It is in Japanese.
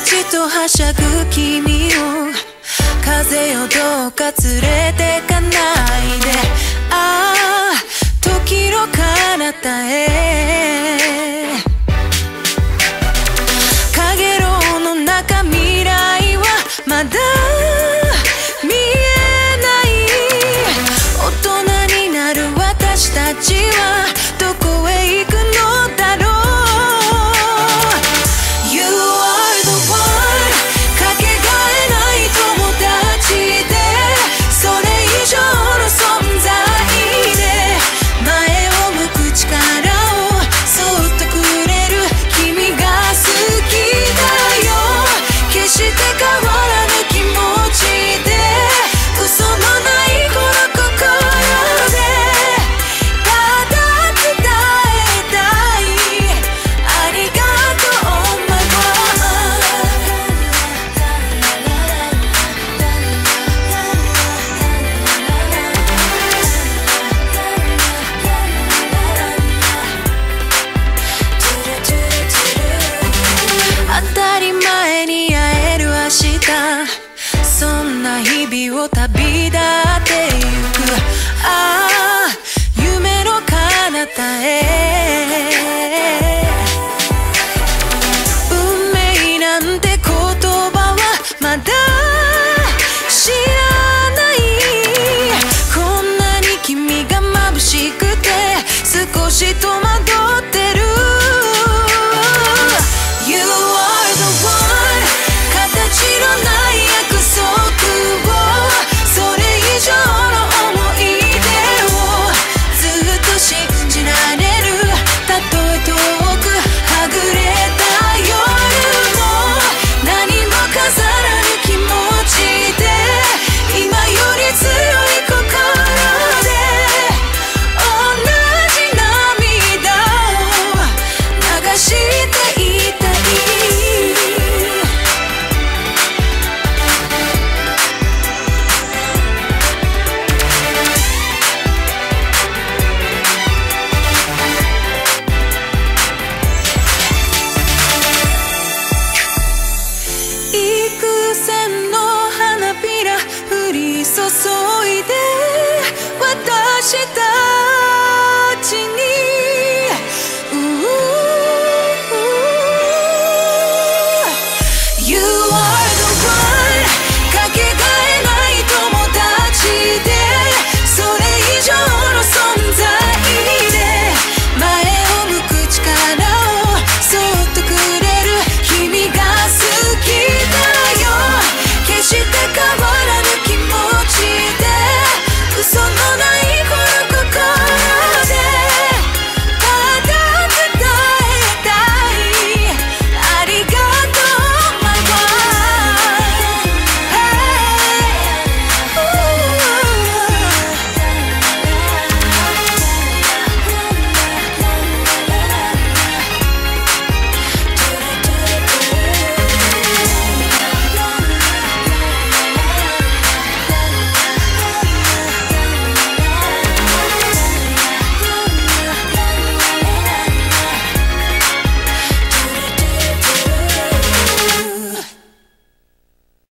ちとはしゃぐ君を風よどうか連れてかないで。ああ時の彼方へ。陽炎の中未来はまだ cantante